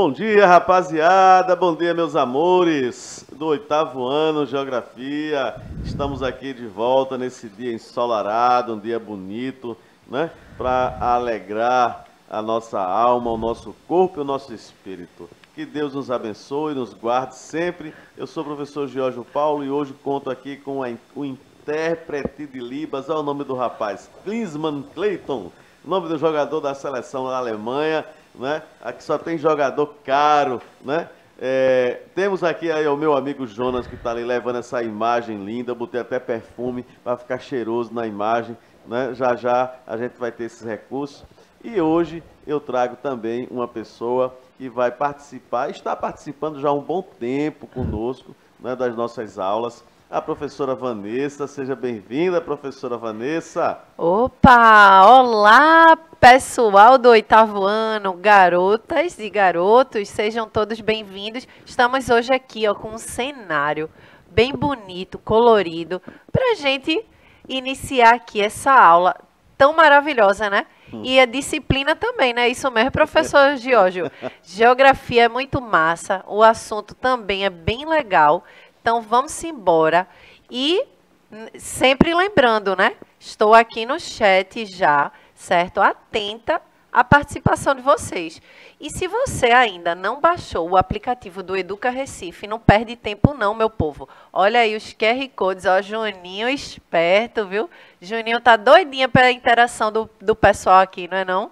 Bom dia, rapaziada. Bom dia, meus amores do oitavo ano, Geografia. Estamos aqui de volta nesse dia ensolarado, um dia bonito, né? Para alegrar a nossa alma, o nosso corpo e o nosso espírito. Que Deus nos abençoe, nos guarde sempre. Eu sou o professor Giorgio Paulo e hoje conto aqui com o intérprete de Libas. Olha o nome do rapaz, Klinsmann Clayton, nome do jogador da seleção da Alemanha né? Aqui só tem jogador caro, né? É, temos aqui aí o meu amigo Jonas que está ali levando essa imagem linda. Botei até perfume para ficar cheiroso na imagem. Né? Já já a gente vai ter esses recursos. E hoje eu trago também uma pessoa que vai participar, está participando já há um bom tempo conosco né, das nossas aulas a professora Vanessa. Seja bem-vinda, professora Vanessa. Opa! Olá, pessoal do oitavo ano, garotas e garotos, sejam todos bem-vindos. Estamos hoje aqui ó, com um cenário bem bonito, colorido, para a gente iniciar aqui essa aula tão maravilhosa, né? Hum. E a disciplina também, né? Isso mesmo, professor Giorgio. Geografia é muito massa, o assunto também é bem legal. Então vamos embora. E sempre lembrando, né? Estou aqui no chat já, certo? Atenta à participação de vocês. E se você ainda não baixou o aplicativo do Educa Recife, não perde tempo não, meu povo. Olha aí os QR Codes, ó, Juninho esperto, viu? Juninho tá doidinha pela interação do, do pessoal aqui, não é não?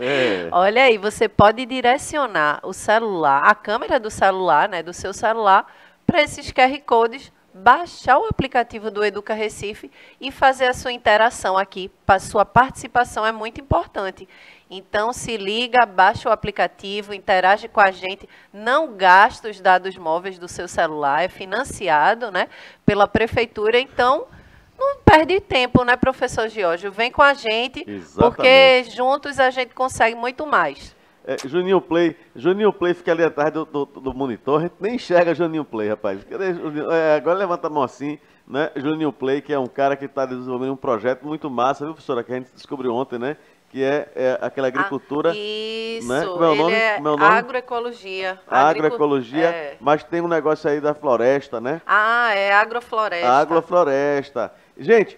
É. Olha aí, você pode direcionar o celular, a câmera do celular, né, do seu celular, para esses QR Codes, baixar o aplicativo do Educa Recife e fazer a sua interação aqui. A sua participação é muito importante. Então, se liga, baixa o aplicativo, interage com a gente, não gasta os dados móveis do seu celular, é financiado né, pela prefeitura, então não perde tempo, né, professor Giorgio? Vem com a gente, Exatamente. porque juntos a gente consegue muito mais. É, Juninho Play, Juninho Play fica ali atrás do, do, do monitor, a gente nem enxerga Juninho Play, rapaz. É, agora levanta a mão assim, né? Juninho Play, que é um cara que está desenvolvendo um projeto muito massa, viu, professora? Que a gente descobriu ontem, né? Que é, é aquela ah, agricultura. Ah, isso, né? Como é o nome? É Como é o nome? agroecologia. Agroecologia, é. mas tem um negócio aí da floresta, né? Ah, é agrofloresta. Agrofloresta. Gente,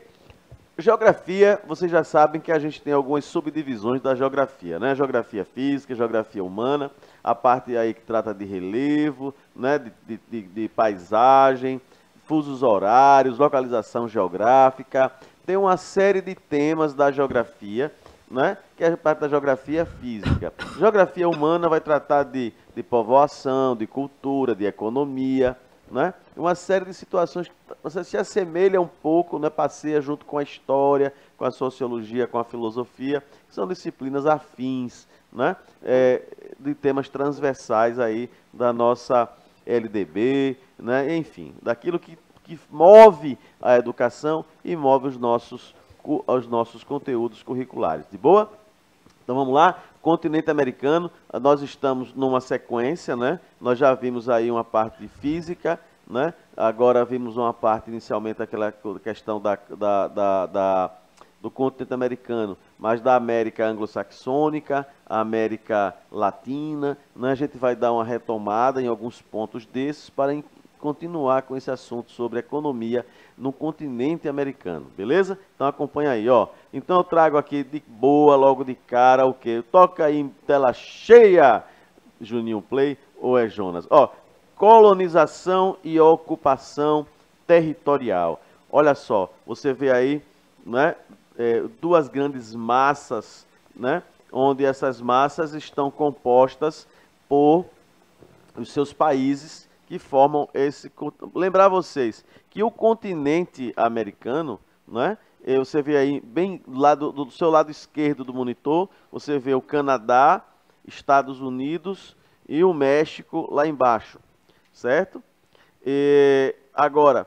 Geografia, vocês já sabem que a gente tem algumas subdivisões da geografia, né? Geografia física, geografia humana, a parte aí que trata de relevo, né? de, de, de paisagem, fusos horários, localização geográfica. Tem uma série de temas da geografia, né? que é parte da geografia física. Geografia humana vai tratar de, de povoação, de cultura, de economia, né? uma série de situações que você se assemelha um pouco, né? passeia junto com a história, com a sociologia, com a filosofia, que são disciplinas afins, né? É, de temas transversais aí da nossa LDB, né? enfim, daquilo que, que move a educação e move os nossos, os nossos conteúdos curriculares. De boa? Então vamos lá, continente americano, nós estamos numa sequência, né? Nós já vimos aí uma parte de física, né? Agora vimos uma parte inicialmente aquela questão da, da, da, da do continente americano, mas da América anglo-saxônica, América latina, né? A gente vai dar uma retomada em alguns pontos desses para continuar com esse assunto sobre economia no continente americano, beleza? Então acompanha aí, ó. Então eu trago aqui de boa, logo de cara, o que? Toca aí em tela cheia, Juninho Play, ou é Jonas? Ó, colonização e ocupação territorial. Olha só, você vê aí, né, é, duas grandes massas, né, onde essas massas estão compostas por os seus países que formam esse. Lembrar vocês que o continente americano, né? Você vê aí, bem lado, do seu lado esquerdo do monitor, você vê o Canadá, Estados Unidos e o México lá embaixo, certo? E, agora,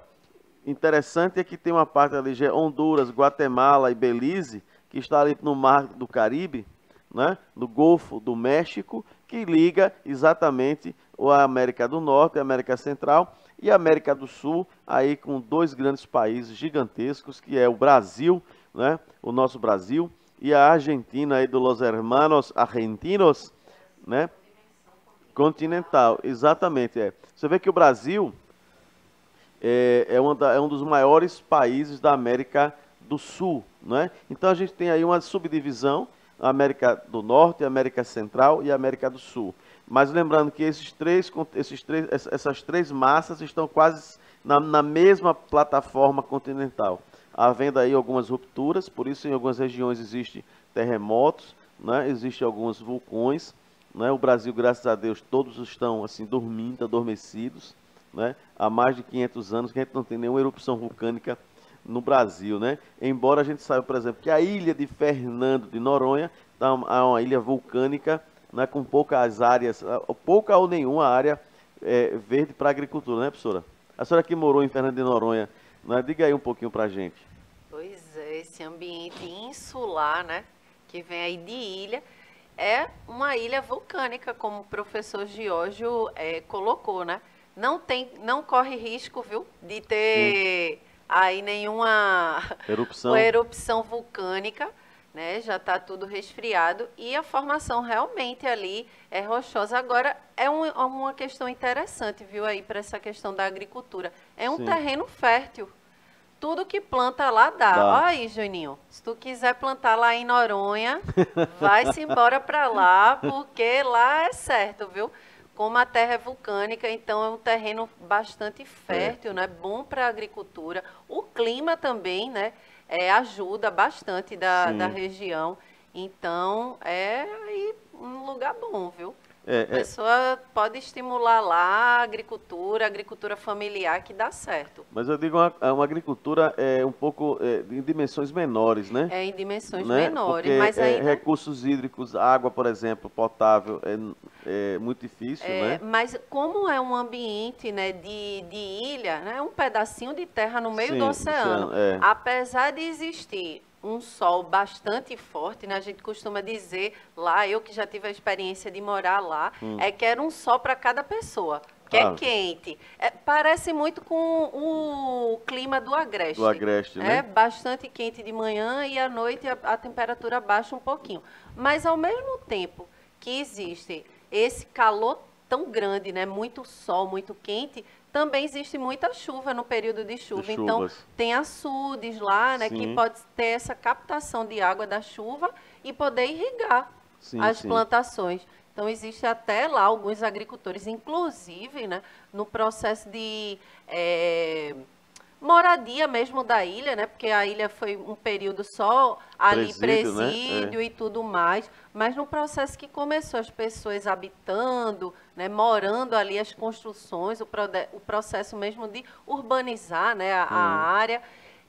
interessante é que tem uma parte ali, Honduras, Guatemala e Belize, que está ali no Mar do Caribe, né? no Golfo do México, que liga exatamente a América do Norte, a América Central e a América do Sul, aí com dois grandes países gigantescos, que é o Brasil, né, o nosso Brasil, e a Argentina aí dos Los Hermanos Argentinos, né, Continental, exatamente. É. Você vê que o Brasil é, é, uma é um dos maiores países da América do Sul, né? Então a gente tem aí uma subdivisão, América do Norte, América Central e América do Sul. Mas lembrando que esses três, esses três, essas três massas estão quase na, na mesma plataforma continental. Havendo aí algumas rupturas, por isso em algumas regiões existem terremotos, né? existem alguns vulcões. Né? O Brasil, graças a Deus, todos estão assim dormindo, adormecidos. Né? Há mais de 500 anos que a gente não tem nenhuma erupção vulcânica no Brasil, né? Embora a gente saiba, por exemplo, que a ilha de Fernando de Noronha é uma ilha vulcânica né, com poucas áreas, ah, pouca ou nenhuma área é, verde para agricultura, né, professora? A senhora que morou em Fernando de Noronha, né, diga aí um pouquinho para a gente. Pois é, esse ambiente insular, né, que vem aí de ilha, é uma ilha vulcânica, como o professor Giorgio é, colocou, né? Não tem, não corre risco, viu, de ter Sim. aí nenhuma erupção, erupção vulcânica né? Já está tudo resfriado e a formação realmente ali é rochosa. Agora, é um, uma questão interessante, viu, aí, para essa questão da agricultura. É um Sim. terreno fértil. Tudo que planta lá dá. dá. Olha aí, Juninho. Se tu quiser plantar lá em Noronha, vai-se embora para lá, porque lá é certo, viu? Como a terra é vulcânica, então é um terreno bastante fértil, é. né? Bom para a agricultura. O clima também, né? É, ajuda bastante da, da região. Então, é aí um lugar bom, viu? É, a é. pessoa pode estimular lá a agricultura, a agricultura familiar, que dá certo. Mas eu digo uma, é uma agricultura é, um pouco é, em dimensões menores, né? É, em dimensões né? menores. Porque, mas é, recursos hídricos, água, por exemplo, potável, é, é muito difícil, é, né? Mas como é um ambiente né, de, de ilha, né, um pedacinho de terra no meio Sim, do oceano, oceano apesar de existir um sol bastante forte, né? A gente costuma dizer lá, eu que já tive a experiência de morar lá, hum. é que era um sol para cada pessoa. Que ah. é quente. É, parece muito com o clima do Agreste. Do Agreste, né? É bastante quente de manhã e à noite a, a temperatura baixa um pouquinho. Mas ao mesmo tempo que existe esse calor tão grande, né? Muito sol, muito quente, também existe muita chuva no período de chuva. De então, tem açudes lá, né, sim. que pode ter essa captação de água da chuva e poder irrigar sim, as sim. plantações. Então, existe até lá alguns agricultores, inclusive, né, no processo de é, moradia mesmo da ilha, né, porque a ilha foi um período só ali presídio, presídio né? é. e tudo mais, mas no processo que começou as pessoas habitando, né, morando ali as construções, o, o processo mesmo de urbanizar né, a, a área.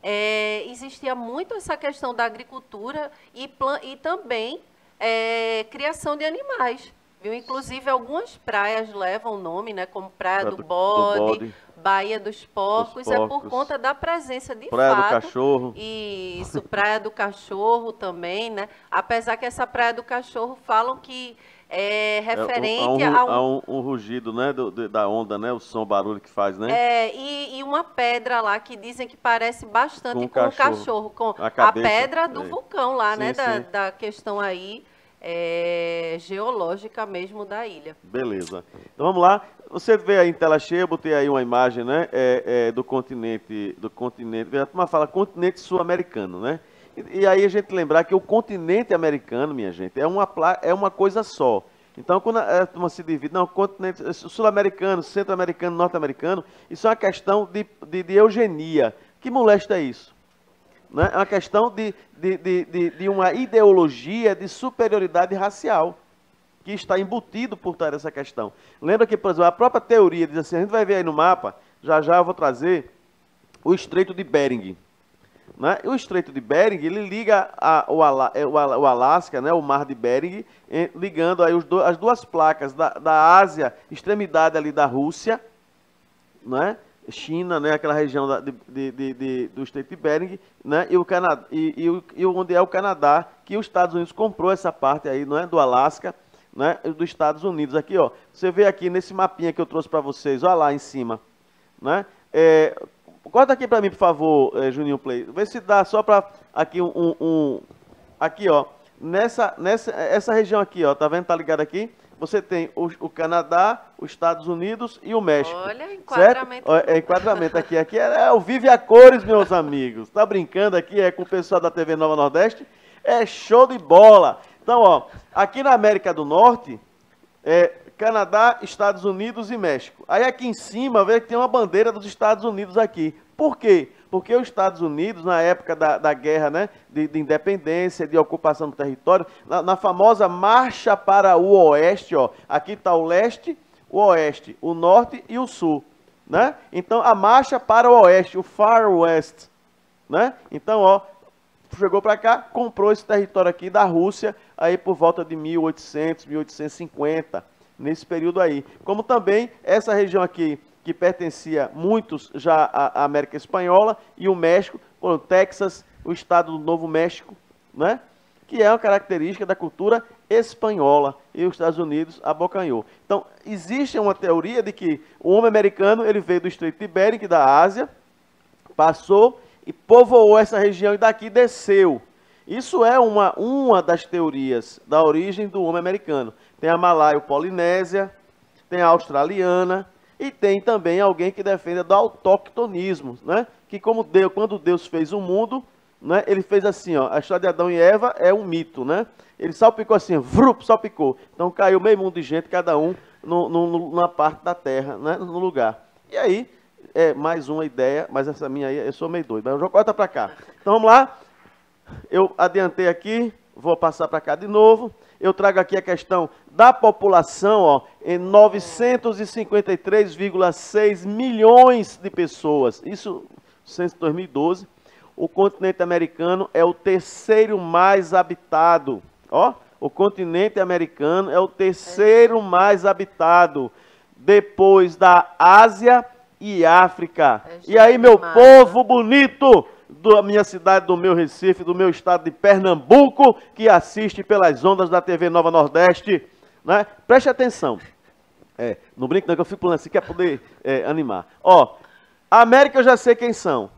É, existia muito essa questão da agricultura e, e também é, criação de animais. Viu? Inclusive, algumas praias levam o nome, né, como Praia do, do, Bode, do Bode, Baía dos porcos, porcos, é por conta da presença de praia fato. Do Cachorro. Isso, Praia do Cachorro também, né? Apesar que essa Praia do Cachorro falam que é referente é, um, a, um, a um, um, rugido, né, do, da onda, né, o som, o barulho que faz, né? É, e, e uma pedra lá que dizem que parece bastante com, com o cachorro, com a, a pedra do é. vulcão lá, sim, né, da, da, questão aí é, geológica mesmo da ilha. Beleza. Então vamos lá. Você vê aí em tela cheia, eu botei aí uma imagem, né, é, é do continente, do continente, a turma fala continente sul-americano, né? E, aí a gente lembrar que o continente americano, minha gente, é uma, é uma coisa só. Então, quando a turma se divide, não, continente sul-americano, centro-americano, norte-americano, isso é uma questão de, de, de, eugenia. Que molesta é isso? Né? É uma questão de, de, de, de uma ideologia de superioridade racial que está embutido por trás dessa questão. Lembra que, por exemplo, a própria teoria diz assim, a gente vai ver aí no mapa, já já eu vou trazer o Estreito de Bering. Né? O Estreito de Bering, ele liga a, o, é, o, o Alasca, né, o Mar de Bering, ligando aí do, as duas placas da, da Ásia, extremidade ali da Rússia, né? China, né, aquela região da, de, de, de, do Estreito de Bering, né, e, o Canadá, e, e, e, onde é o Canadá, que os Estados Unidos comprou essa parte aí, é, do Alasca, né, dos Estados Unidos. Aqui, ó, você vê aqui nesse mapinha que eu trouxe para vocês, olha lá em cima, né, é, Corta aqui para mim, por favor, é, Juninho Play. Vê se dá só para aqui um, um, Aqui, ó. Nessa, nessa essa região aqui, ó. Tá vendo? Tá ligado aqui? você tem o, o Canadá, os Estados Unidos e o México. Olha, enquadramento. Certo? É, enquadramento aqui. Aqui é, é o Vive a Cores, meus amigos. Tá brincando aqui é com o pessoal da TV Nova Nordeste? É show de bola. Então, ó, aqui na América do Norte, é Canadá, Estados Unidos e México. Aí aqui em cima, vê que tem uma bandeira dos Estados Unidos aqui. Por quê? Porque os Estados Unidos, na época da, da guerra né, de, de, independência, de ocupação do território, na, na, famosa marcha para o oeste, ó, aqui está o leste, o oeste, o norte e o sul. Né? Então, a marcha para o oeste, o Far West. Né? Então, ó, chegou para cá, comprou esse território aqui da Rússia, aí por volta de 1800, 1850, nesse período aí. Como também essa região aqui que pertencia muitos já à América Espanhola, e o México, o Texas, o estado do Novo México, né? que é uma característica da cultura espanhola, e os Estados Unidos abocanhou. Então, existe uma teoria de que o homem americano ele veio do Estreito de Bering, da Ásia, passou e povoou essa região e daqui desceu. Isso é uma, uma das teorias da origem do homem americano. Tem a Malaio-Polinésia, tem a australiana, e tem também alguém que defende do autoctonismo, né? que como Deus, quando Deus fez o mundo, né, ele fez assim, ó, a história de Adão e Eva é um mito, né? Ele salpicou assim, vrup, salpicou. Então caiu meio mundo de gente, cada um no, no, numa parte da terra, né, no lugar. E aí, é mais uma ideia, mas essa minha aí, eu sou meio doido. Mas corta para cá. Então vamos lá. Eu adiantei aqui, vou passar para cá de novo eu trago aqui a questão da população, ó, em 953,6 milhões de pessoas. Isso, em 2012. O continente americano é o terceiro mais habitado. Ó, o continente americano é o terceiro mais habitado depois da Ásia e África. É e aí, meu povo bonito, da minha cidade, do meu Recife, do meu estado de Pernambuco, que assiste pelas ondas da TV Nova Nordeste. Né? Preste atenção. É, não brinque não, que eu fico falando assim, quer poder é, animar. Ó, América eu já sei quem são.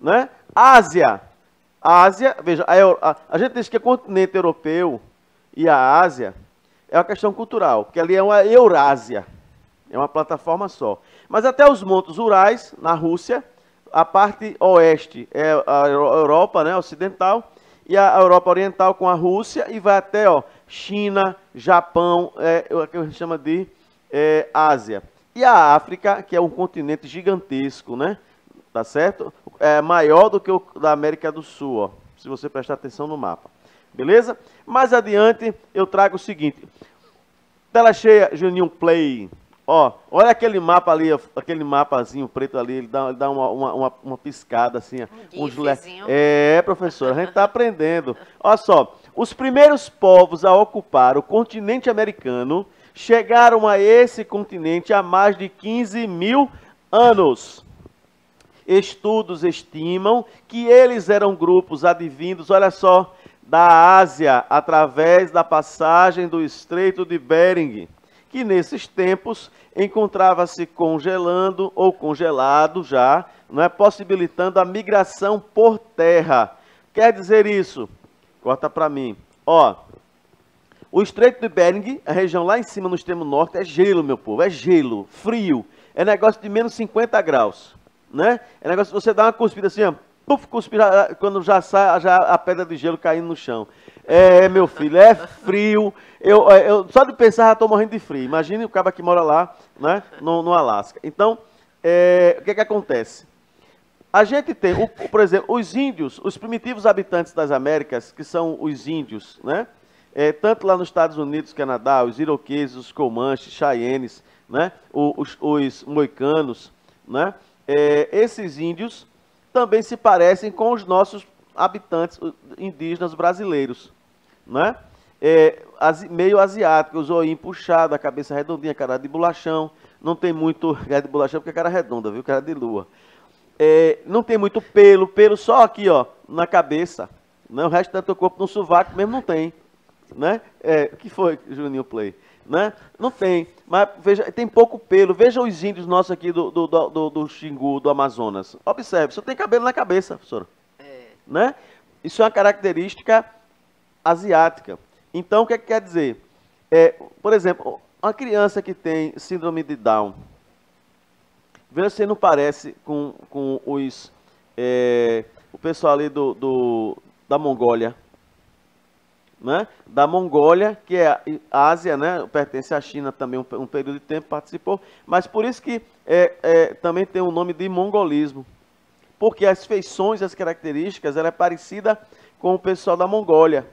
Né? Ásia. Ásia, veja, a, a, a gente diz que é continente europeu e a Ásia é uma questão cultural, porque ali é uma Eurásia. É uma plataforma só. Mas até os montes Urais, na Rússia, a parte oeste é a Europa né, ocidental e a Europa oriental com a Rússia e vai até ó, China, Japão, é, o que a gente chama de é, Ásia. E a África, que é um continente gigantesco, né? Tá certo? É maior do que o da América do Sul, ó, se você prestar atenção no mapa. Beleza? Mais adiante, eu trago o seguinte. Tela cheia, Juninho Play. Ó, olha aquele mapa ali, aquele mapazinho preto ali, ele dá, ele dá uma, uma, uma, piscada assim. Um le... É, professor, a gente está aprendendo. Olha só, os primeiros povos a ocupar o continente americano chegaram a esse continente há mais de 15 mil anos. Estudos estimam que eles eram grupos advindos, olha só, da Ásia, através da passagem do Estreito de Bering que nesses tempos encontrava-se congelando ou congelado já, não é possibilitando a migração por terra. Quer dizer isso? Corta para mim. Ó, o Estreito de Bering, a região lá em cima no extremo norte, é gelo, meu povo, é gelo, frio. É negócio de menos 50 graus, né? É negócio de você dar uma cuspida assim, ó, puf, cuspir, quando já sai já a pedra de gelo caindo no chão. É, meu filho, é frio. Eu, é, eu só de pensar já estou morrendo de frio. Imagine o cara que mora lá, né, no, no Alasca. Então, é, o que, que acontece? A gente tem, o, por exemplo, os índios, os primitivos habitantes das Américas, que são os índios, né? É, tanto lá nos Estados Unidos, Canadá, os iroqueses, os comanches, cheyennes, né? os, os moicanos, né? É, esses índios também se parecem com os nossos habitantes indígenas brasileiros né? É, meio asiático, o zoinho puxado, a cabeça redondinha, cara de bolachão. Não tem muito cara de bolachão porque é cara redonda, viu? Cara de lua. É, não tem muito pelo, pelo só aqui, ó, na cabeça. Né? O resto do teu corpo no sovaco mesmo não tem. Né? É, o que foi, Juninho Play? Né? Não tem, mas veja, tem pouco pelo. Veja os índios nossos aqui do, do, do, do Xingu, do Amazonas. Observe, só tem cabelo na cabeça, professor. É. Né? Isso é uma característica asiática. Então, o que, é que quer dizer? É, por exemplo, uma criança que tem síndrome de Down, veja se não parece com, com os, é, o pessoal ali do, do, da Mongólia. Né? Da Mongólia, que é a Ásia, né? pertence à China também um, um período de tempo, participou, mas por isso que é, é, também tem o nome de mongolismo, porque as feições, as características, ela é parecida com o pessoal da Mongólia.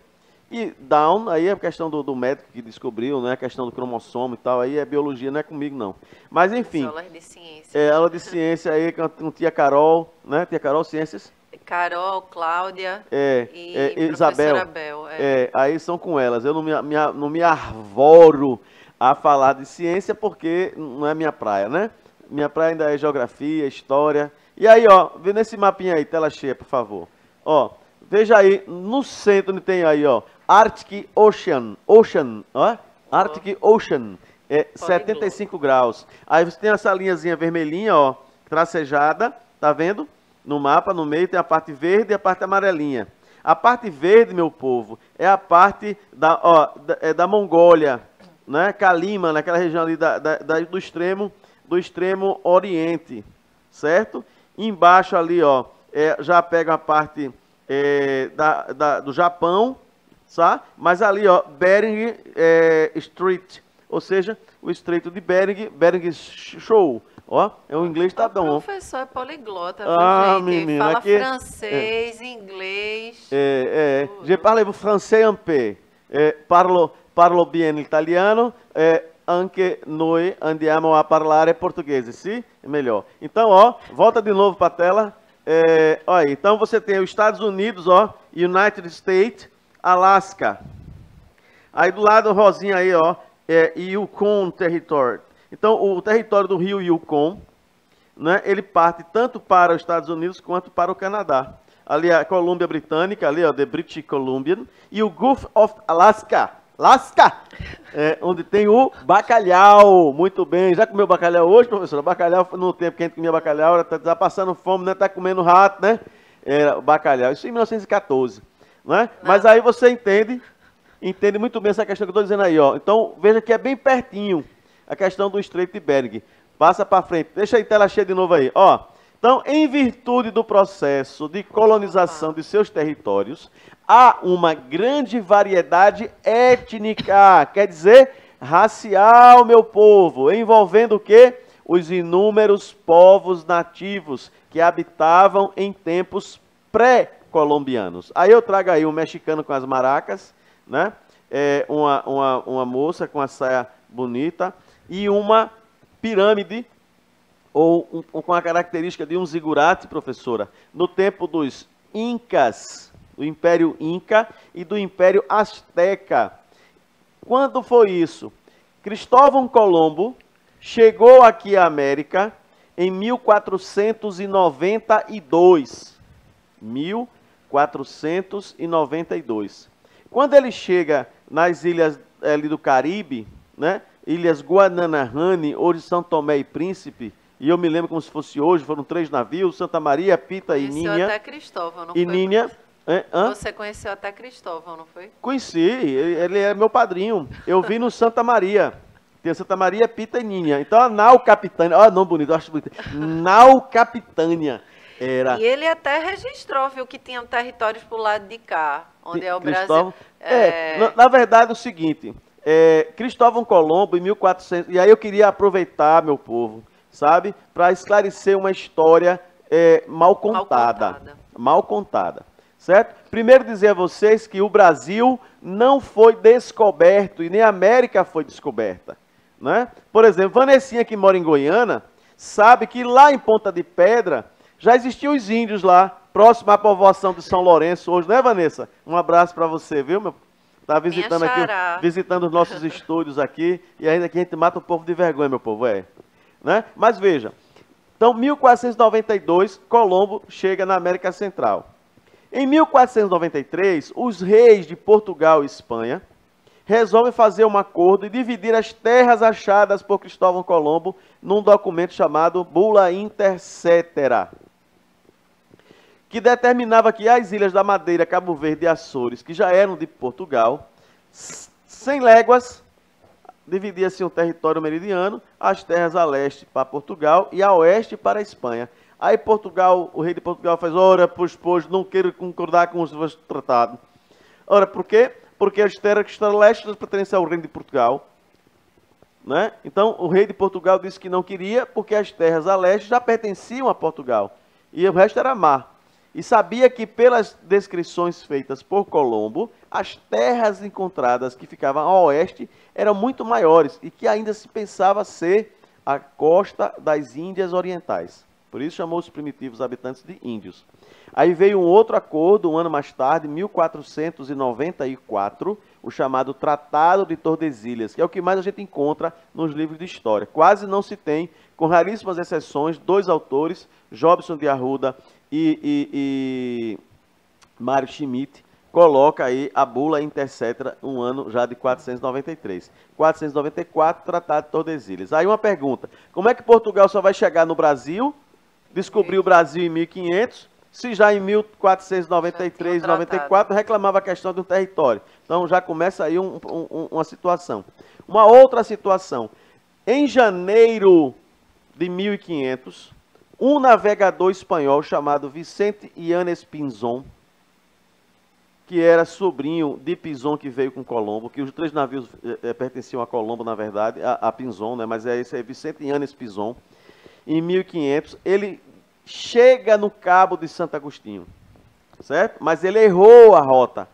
E Down, aí é a questão do, do, médico que descobriu, né? A questão do cromossomo e tal, aí é biologia, não é comigo não. Mas enfim. Aula de ciência. É, aula de ciência aí com tia Carol, né? Tia Carol, ciências. Carol, Cláudia é, e é, Isabel. Abel, é. é. aí são com elas. Eu não me, me, não me arvoro a falar de ciência porque não é minha praia, né? Minha praia ainda é geografia, história. E aí, ó, vê nesse mapinha aí, tela cheia, por favor. Ó, veja aí, no centro onde tem aí, ó, Arctic Ocean, Ocean, ó, Arctic Ocean, é 75 graus. Aí você tem essa linhazinha vermelhinha, ó, tracejada, tá vendo? No mapa, no meio tem a parte verde e a parte amarelinha. A parte verde, meu povo, é a parte da, ó, da, é da Mongólia, né? Kalima, naquela região ali da, da, da, do extremo do extremo oriente, certo? Embaixo ali, ó, é, já pega a parte é, da, da, do Japão, Mas ali, ó, Bering é, Street, ou seja, o Estreito de Bering, Bering Show. Ó, é o inglês tá bom. O professor é poliglota, ah. Menina, Fala aqui, francês, é, inglês. É, é. Je parle français un peu. É, parlo, parlo bien italiano. É, anche noi andiamo a parlare português, sim? É melhor. Então, ó, volta de novo para a tela. É, olha, então você tem os Estados Unidos, ó, United States, Alaska. Aí do lado, rosinha aí, ó, é Yukon Territory. Então, o território do rio Yukon, né, ele parte tanto para os Estados Unidos quanto para o Canadá. Ali a Colômbia Britânica, ali, ó, The British Columbia, e o Gulf of Alaska, Alaska, é, onde tem o bacalhau. Muito bem. Já comeu bacalhau hoje, professora? Bacalhau, no tempo que a gente comia bacalhau, era, tá, tá passando fome, né? Tá comendo rato, né? Era bacalhau. Isso em 1914. Né? Mas aí você entende, entende muito bem essa questão que eu estou dizendo aí, ó. Então, veja que é bem pertinho a questão do Estreito de Bering. Passa para frente. Deixa a tela cheia de novo aí, ó. Então, em virtude do processo de colonização de seus territórios, há uma grande variedade étnica, quer dizer, racial, meu povo, envolvendo o quê? Os inúmeros povos nativos que habitavam em tempos pré-colombianos. Aí eu trago aí um mexicano com as maracas, né? É uma, uma, uma moça com a saia bonita e uma pirâmide ou um, com a característica de um zigurate, professora, no tempo dos Incas, do Império Inca e do Império Azteca. Quando foi isso? Cristóvão Colombo chegou aqui à América em 1492. 1492. Quando ele chega nas ilhas ali do Caribe, né? Ilhas Guananahane, hoje São Tomé e Príncipe, e eu me lembro como se fosse hoje, foram três navios, Santa Maria, Pita e Ninha. até Cristóvão, não e foi? Ninha. É, Você conheceu até Cristóvão, não foi? Conheci, ele é meu padrinho. Eu vi no Santa Maria. Tem Santa Maria, Pita e Ninha. Então a Nau Capitânia, olha não bonito, eu acho bonito. Nau Capitânia era. E ele até registrou, viu, que tinha territórios pro lado de cá, onde é o Cristóvão, Brasil. É, na, na verdade é o seguinte, é, Cristóvão Colombo em 1400, e aí eu queria aproveitar, meu povo, sabe, para esclarecer uma história é, mal, contada, Mal contada. mal contada, certo? Primeiro dizer a vocês que o Brasil não foi descoberto e nem a América foi descoberta, né? Por exemplo, Vanessinha que mora em Goiânia sabe que lá em Ponta de Pedra já existiam os índios lá, próximo à povoação de São Lourenço hoje, né, Vanessa? Um abraço para você, viu, meu? Tá visitando aqui, visitando os nossos estúdios aqui, e ainda que a gente mata o povo de vergonha, meu povo, é. Né? Mas veja, então 1492, Colombo chega na América Central. Em 1493, os reis de Portugal e Espanha resolvem fazer um acordo e dividir as terras achadas por Cristóvão Colombo num documento chamado Bula Intercetera, que determinava que as ilhas da Madeira, Cabo Verde e Açores, que já eram de Portugal, 100 léguas dividia-se um território meridiano, as terras a leste para Portugal e a oeste para a Espanha. Aí Portugal, o rei de Portugal faz, ora, pois, pois, não quero concordar com os tratados. Ora, por quê? Porque as terras que estão a leste pertencem ao reino de Portugal. Né? Então, o rei de Portugal disse que não queria, porque as terras a leste já pertenciam a Portugal. E o resto era mar. E sabia que, pelas descrições feitas por Colombo, as terras encontradas que ficavam a oeste eram muito maiores e que ainda se pensava ser a costa das Índias Orientais. Por isso chamou os primitivos habitantes de índios. Aí veio um outro acordo, um ano mais tarde, 1494, o chamado Tratado de Tordesilhas, que é o que mais a gente encontra nos livros de história. Quase não se tem, com raríssimas exceções, dois autores, Jobson de Arruda e, e, e Mário Schmidt, coloca aí a bula interceta um ano já de 493. 494, Tratado de Tordesilhas. Aí uma pergunta, como é que Portugal só vai chegar no Brasil descobriu o Brasil em 1500, se já em 1493, 94 reclamava a questão do território. Então já começa aí um, um, uma situação. Uma outra situação. Em janeiro de 1500, um navegador espanhol chamado Vicente Yanes Pinzon, que era sobrinho de Pinzon que veio com Colombo, que os três navios é, pertenciam a Colombo, na verdade, a, a Pinzon, né, mas é esse aí, Vicente Yanes Pinzon, em 1500, ele chega no Cabo de Santo Agostinho, certo? Mas ele errou a rota.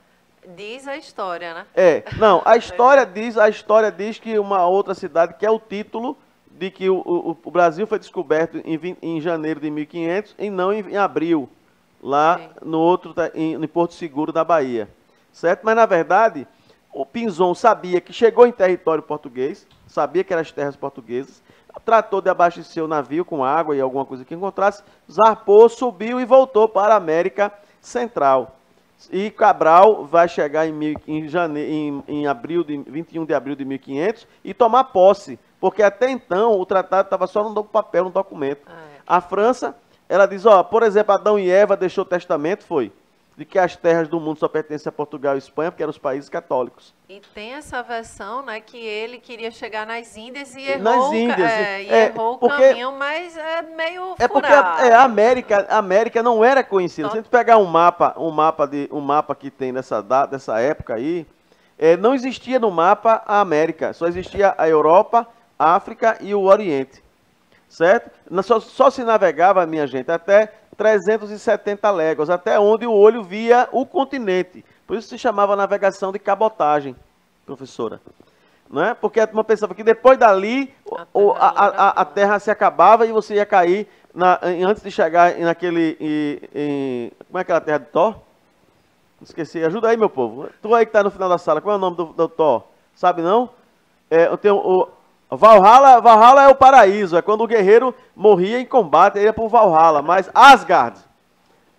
Diz a história, né? É, não, a história diz, a história diz que uma outra cidade, que é o título de que o, o, o Brasil foi descoberto em, em, janeiro de 1500 e não em, em abril, lá Sim. no outro, em, em Porto Seguro da Bahia, certo? Mas na verdade, o Pinzon sabia que chegou em território português, sabia que eram as terras portuguesas, tratou de abastecer o navio com água e alguma coisa que encontrasse, zarpou, subiu e voltou para a América Central. E Cabral vai chegar em, mil, em, jane, em, em abril de, 21 de abril de 1500 e tomar posse, porque até então o tratado estava só no papel, no documento. Ah, é. A França, ela diz, ó, por exemplo, Adão e Eva deixou o testamento, foi de que as terras do mundo só pertencem a Portugal e Espanha, porque eram os países católicos. E tem essa versão, né, que ele queria chegar nas Índias e errou, nas Índias, é, e é, errou porque, o caminho, mas é meio É porque a, é, a, América, a América não era conhecida. Então, Se a gente pegar um mapa, um mapa de um mapa que tem nessa data, dessa época aí, é, não existia no mapa a América, só existia a Europa, África e o Oriente. Certo? Só, só se navegava, minha gente, até 370 léguas, até onde o olho via o continente. Por isso se chamava navegação de cabotagem, professora. Não é? Porque uma pensava que depois dali a, a, a, a, terra se acabava e você ia cair na, antes de chegar naquele. Em, em, como é aquela terra de Thor? Esqueci. Ajuda aí, meu povo. Tu aí que está no final da sala, qual é o nome do, do Thor? Sabe não? É, eu tenho o, Valhalla, Valhalla é o paraíso, é quando o guerreiro morria em combate, ele ia para o Valhalla, mas Asgard,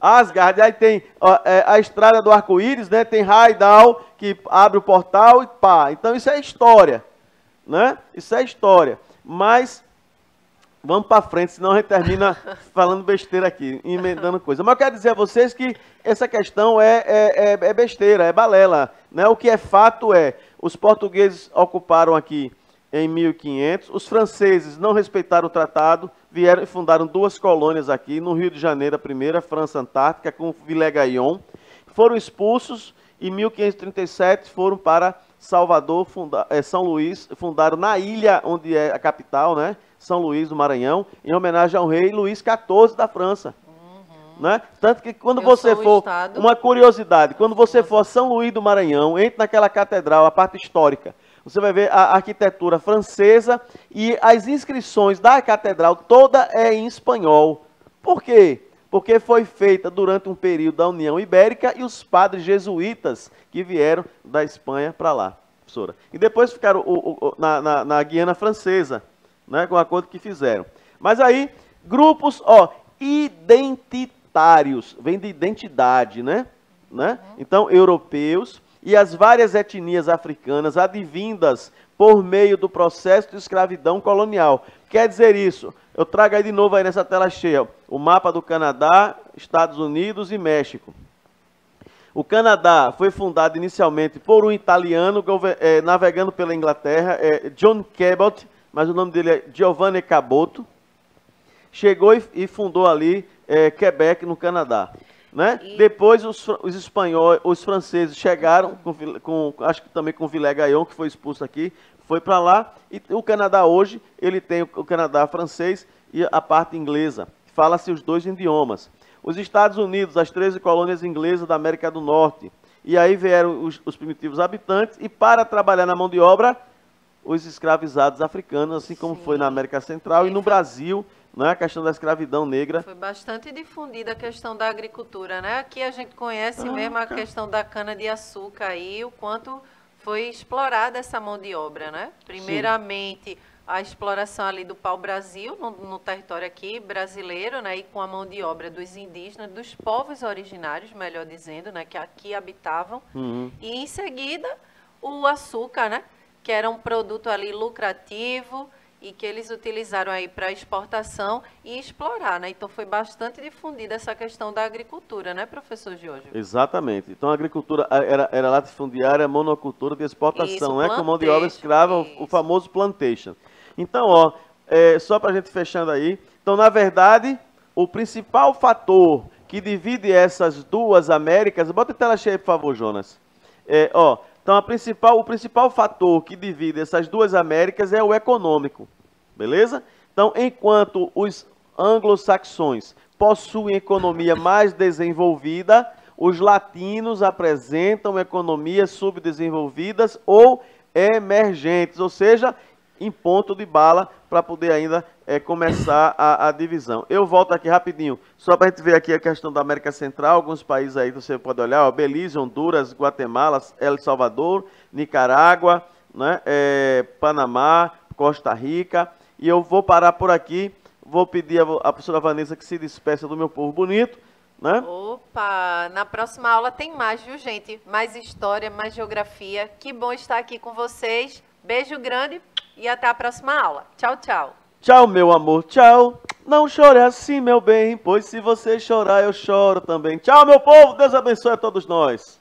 Asgard, aí tem ó, é, a estrada do arco-íris, né? Tem Raidal, que abre o portal e pá. Então isso é história, né? Isso é história. Mas vamos para frente, senão a gente termina falando besteira aqui, emendando coisa. Mas eu quero dizer a vocês que essa questão é, é, é, é besteira, é balela. Né? O que é fato é, os portugueses ocuparam aqui em 1500. Os franceses não respeitaram o tratado, vieram e fundaram duas colônias aqui, no Rio de Janeiro, a primeira, França Antártica, com Villers-Gaillon. Foram expulsos e em 1537 foram para Salvador, funda, é, São Luís, fundaram na ilha onde é a capital, né? São Luís do Maranhão, em homenagem ao rei Luís XIV da França. Uhum. Né? Tanto que quando Eu você for, uma curiosidade, quando você for a São Luís do Maranhão, entre naquela catedral, a parte histórica, você vai ver a arquitetura francesa e as inscrições da catedral toda é em espanhol. Por quê? Porque foi feita durante um período da União Ibérica e os padres jesuítas que vieram da Espanha para lá, professora. E depois ficaram o, o, na, na, na, Guiana Francesa, né, com o acordo que fizeram. Mas aí, grupos ó, identitários, vem de identidade, né? né? Então, europeus, e as várias etnias africanas advindas por meio do processo de escravidão colonial. Quer dizer isso? Eu trago aí de novo aí nessa tela cheia o mapa do Canadá, Estados Unidos e México. O Canadá foi fundado inicialmente por um italiano é, navegando pela Inglaterra, é, John Cabot, mas o nome dele é Giovanni Caboto. Chegou e, e fundou ali é, Quebec, no Canadá. Né? E... Depois os, os espanhóis, os franceses chegaram, com, com, acho que também com Villé Gaillon, que foi expulso aqui, foi para lá. E o Canadá hoje, ele tem o, o Canadá francês e a parte inglesa. Fala-se os dois idiomas. Os Estados Unidos, as 13 colônias inglesas da América do Norte. E aí vieram os, os primitivos habitantes e para trabalhar na mão de obra, os escravizados africanos, assim como Sim. foi na América Central e no Brasil, né, a questão da escravidão negra. Foi bastante difundida a questão da agricultura, né? Aqui a gente conhece ah, mesmo a cara. questão da cana-de-açúcar aí, o quanto foi explorada essa mão de obra, né? Primeiramente, Sim. a exploração ali do pau-brasil, no, no, território aqui brasileiro, né? E com a mão de obra dos indígenas, dos povos originários, melhor dizendo, né? Que aqui habitavam. Uhum. E em seguida, o açúcar, né? Que era um produto ali lucrativo, e que eles utilizaram aí para exportação e explorar, né? Então foi bastante difundida essa questão da agricultura, né, professor Giorgio? Exatamente. Então a agricultura era, era latifundiária, monocultura de exportação, né? Com mão de obra escrava, o, o, famoso plantation. Então, ó, é, só para a gente fechando aí. Então, na verdade, o principal fator que divide essas duas Américas, bota a tela cheia, por favor, Jonas. É, ó, então, principal, o principal fator que divide essas duas Américas é o econômico, beleza? Então, enquanto os anglo-saxões possuem economia mais desenvolvida, os latinos apresentam economias subdesenvolvidas ou emergentes, ou seja, em ponto de bala para poder ainda é, começar a, a, divisão. Eu volto aqui rapidinho, só para a gente ver aqui a questão da América Central, alguns países aí você pode olhar, ó, Belize, Honduras, Guatemala, El Salvador, Nicarágua, né, é, Panamá, Costa Rica, e eu vou parar por aqui, vou pedir a, a professora Vanessa que se despeça do meu povo bonito, né? Opa, na próxima aula tem mais, viu gente? Mais história, mais geografia. Que bom estar aqui com vocês. Beijo grande e até a próxima aula. Tchau, tchau. Tchau, meu amor, tchau. Não chore assim, meu bem, pois se você chorar, eu choro também. Tchau, meu povo, Deus abençoe a todos nós.